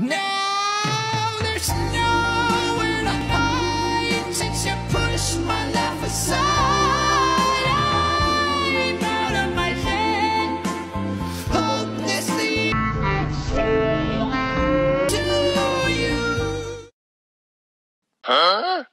Now there's nowhere to hide since you pushed my life aside. I'm out of my head, hopelessly to you. Huh?